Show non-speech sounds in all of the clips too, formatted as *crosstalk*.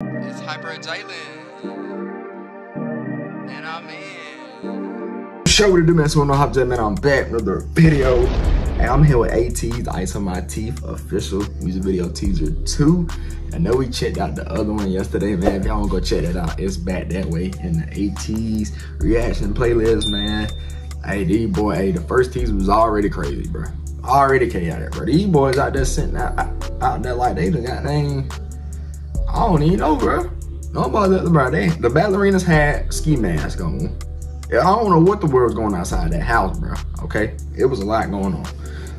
It's Hyper. And I'm in. Show what it do, man. So, no hop jet, man. I'm back with another video. And I'm here with ATEEZ, Ice on My Teeth official music video teaser 2. I know we checked out the other one yesterday, man. If y'all wanna go check that out, it's back that way in the ATEEZ reaction playlist, man. Hey, these boy, hey, the first teaser was already crazy, bro. Already chaotic, bro. These boys out there sitting out, out there like they done got name. I don't even know, bro. Nobody, bro. They, the ballerinas had ski masks on. I don't know what the world's going outside that house, bro. Okay, it was a lot going on.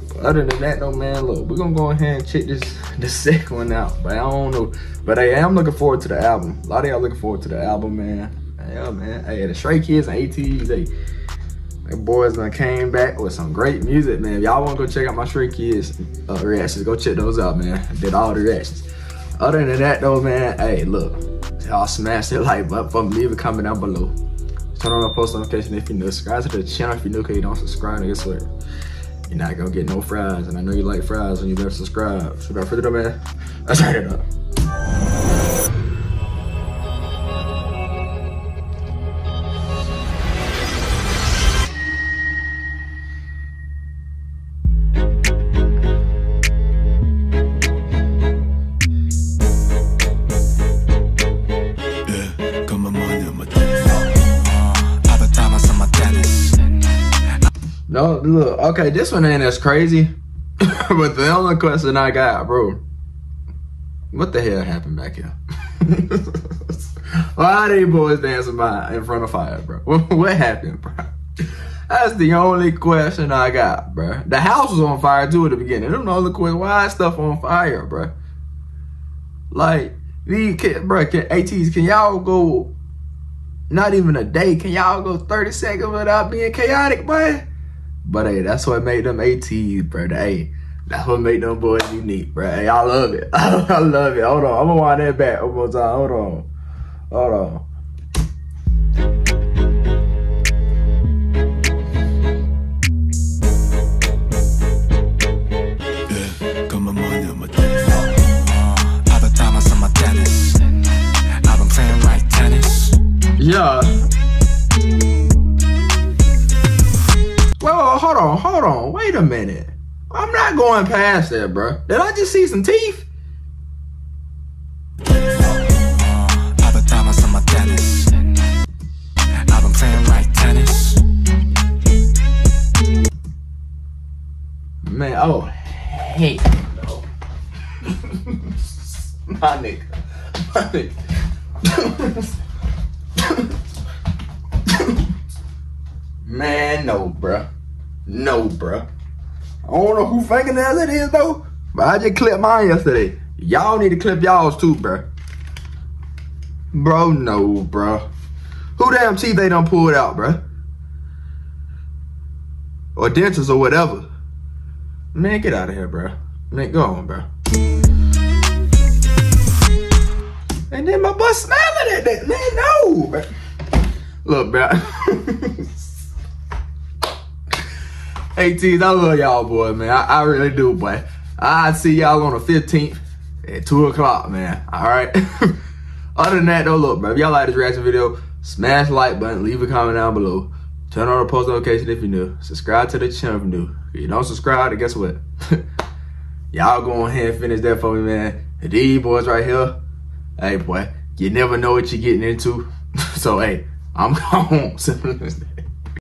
But other than that, though, man, look, we're gonna go ahead and check this *laughs* the second one out. But I don't know. But hey, I'm looking forward to the album. A lot of y'all looking forward to the album, man. Yeah, man. Hey, the Stray Kids and ATEEZ, they, they boys done came back with some great music, man. If y'all wanna go check out my Stray Kids uh, reactions, go check those out, man. I *laughs* did all the reactions. Other than that, though, man, hey, look, y'all smash that like button for me. Leave a comment down below. Turn on the post notification if you're new. Subscribe to the channel if you're new, cause you don't subscribe, guess what? You're not gonna get no fries. And I know you like fries when you better subscribe. So without further ado, man, let's turn it up. No, look, okay, this one ain't as crazy. *laughs* but the only question I got, bro, what the hell happened back here? *laughs* Why these boys dancing by in front of fire, bro? *laughs* What, happened, bro? That's the only question I got, bro. The house was on fire too at the beginning. Them the question. Why is stuff on fire, bro? Like, these kids, bro, can, ATEEZ, can y'all go? Not even a day. Can y'all go 30 seconds without being chaotic, boy? But hey, that's what made them ATEEZ, bro. Hey, that's what made them boys unique, bro. Hey, I love it. *laughs* I love it. Hold on. I'm gonna wind that back one more time. Hold on. Hold on. A minute. I'm not going past that, bro. Did I just see some teeth? All the time I saw my tennis. I've been playing like tennis. Man, oh, hey. no. *laughs* My nigga. My nigga. *laughs* Man, no, bruh. No, bruh. I don't know who fingernails it is, though, but I just clipped mine yesterday. Y'all need to clip y'all's too, bro. Bro, no, bro. Who damn teeth they done pulled out, bro? Or dentists or whatever. Man, get out of here, bro. Man, go on, bro. And then my boy smiling at that. Man, no, bro. Look, bro. *laughs* hey, T's, I love y'all, boy, man. I, I really do, boy. i see y'all on the 15th at 2 o'clock, man. All right? *laughs* Other than that, though, look, bro. If y'all like this reaction video, smash the like button, leave a comment down below. Turn on the post notification if you're new. Subscribe to the channel if you're new. If you don't subscribe, then guess what? *laughs* Y'all go ahead and finish that for me, man. These boys right here, hey boy, you never know what you're getting into. *laughs* so hey, I'm gone.